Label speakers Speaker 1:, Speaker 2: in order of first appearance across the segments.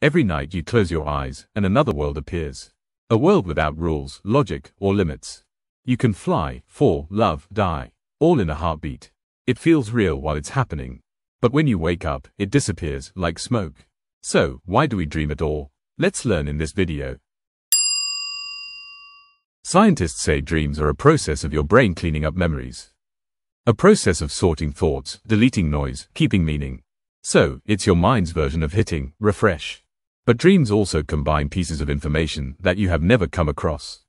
Speaker 1: Every night you close your eyes and another world appears. A world without rules, logic, or limits. You can fly, fall, love, die, all in a heartbeat. It feels real while it's happening. But when you wake up, it disappears, like smoke. So, why do we dream at all? Let's learn in this video. Scientists say dreams are a process of your brain cleaning up memories. A process of sorting thoughts, deleting noise, keeping meaning. So, it's your mind's version of hitting refresh. But dreams also combine pieces of information that you have never come across.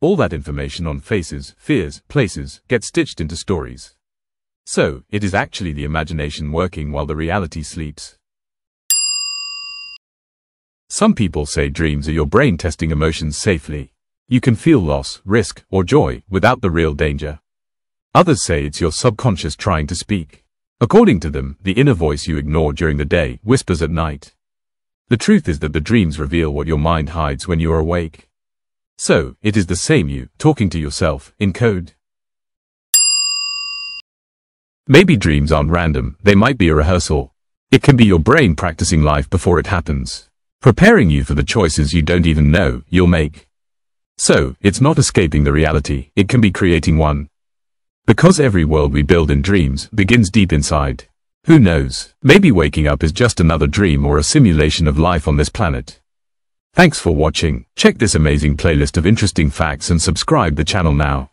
Speaker 1: All that information on faces, fears, places, gets stitched into stories. So, it is actually the imagination working while the reality sleeps. Some people say dreams are your brain testing emotions safely. You can feel loss, risk, or joy without the real danger. Others say it's your subconscious trying to speak. According to them, the inner voice you ignore during the day whispers at night. The truth is that the dreams reveal what your mind hides when you are awake. So, it is the same you, talking to yourself, in code. Maybe dreams aren't random, they might be a rehearsal. It can be your brain practicing life before it happens, preparing you for the choices you don't even know you'll make. So, it's not escaping the reality, it can be creating one. Because every world we build in dreams begins deep inside. Who knows, maybe waking up is just another dream or a simulation of life on this planet. Thanks for watching, check this amazing playlist of interesting facts and subscribe the channel now.